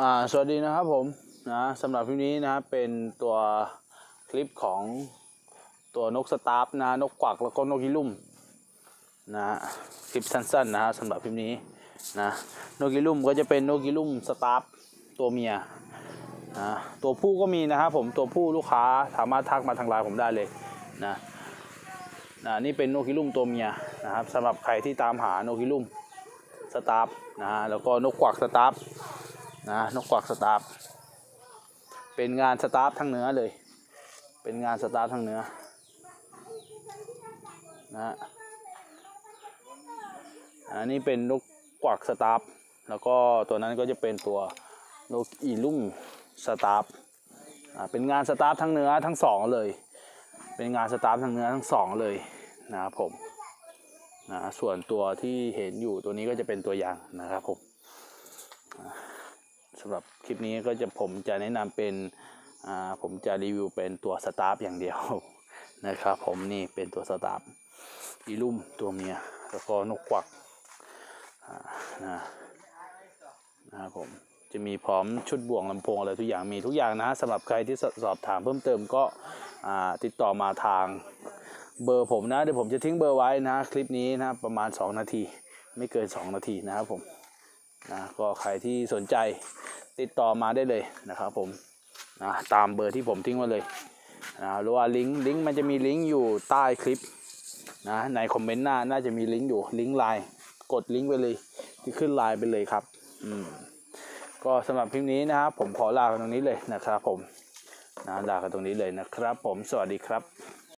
อ่าสวัสดีนะครับผมนะสำหรับคลิปนี้นะครับเป็นตัวคลิปของตัวนกสตาร์ฟนะนกกวักแล้วก็นกยิลุ่มนะคลิปสั้นๆนะฮะสำหรับคลิปนี้นะนกยิลุ่มก็จะเป็นนกยิลุ่มสตาร์ฟตัวเมียนะตัวผู้ก็มีนะครับผมตัวผู้ลูกค้าสามารถทักมาทางไลน์ผมได้เลยนะนะนี่เป็นนกยิลุ่มตัวเมียนะครับสำหรับใครที่ตามหานกยิลุ่มสตาร์ฟนะฮะแล้วก็นกกวักสตาร์ฟ นะนกกวักสตาร์ฟเป็นงานสตาร์ฟทั้งเหนือเลย เป็นงานสตาร์ฟทั้งเหนือนะอันนี้เป็นนกกวักสตาร์ฟแล้วก็ตัวนั้นก็จะเป็นตัวนกอีลุ่มสตาร์ฟเป็นงานสตาร์ฟทั้งเนื้อทั้งสองเลย เป็นงานสตาร์ฟทั้งเนื้อทั้งสองเลยนะครับผมนะส่วนตัวที่เห็นอยู่ตัวนี้ก็จะเป็นตัวอย่างนะครับผม สำหรับคลิปนี้ก็จะผมจะแนะนำเป็นอ่าผมจะรีวิวเป็นตัวสตาร์ฟอย่างเดียวนะครับ ผมนี่เป็นตัวสตาร์ฟอีลุ่มตัวเมียแล้วก็นกกวักอ่านะนะครับผมจะมีพร้อมชุดบ่วงลำโพงอะไรทุกอย่างมีทุกอย่างนะสำหรับใครที่สอบถามเพิ่มเติมก็อ่าติดต่อมาทางเบอร์ผมนะเดี๋ยวผมจะทิ้งเบอร์ไว้นะคลิปนี้นะประมาณ 2 นาที ไม่เกิน 2 นาทีนะครับผม นะก็ใครที่สนใจติดต่อมาได้เลยนะครับผมนะตามเบอร์ที่ผมทิ้งไว้เลยนะหรือว่าลิงก์ลิงก์มันจะมีลิงก์อยู่ใต้คลิปนะในคอมเมนต์หน้าน่าจะมีลิงก์อยู่ลิงก์ไลน์กดลิงก์ไปเลยที่ขึ้นไลน์ไปเลยครับอืมก็สำหรับคลิปนี้นะครับผมขอลากันตรงนี้เลยนะครับผมนะลากันตรงนี้เลยนะครับผมสวัสดีครับ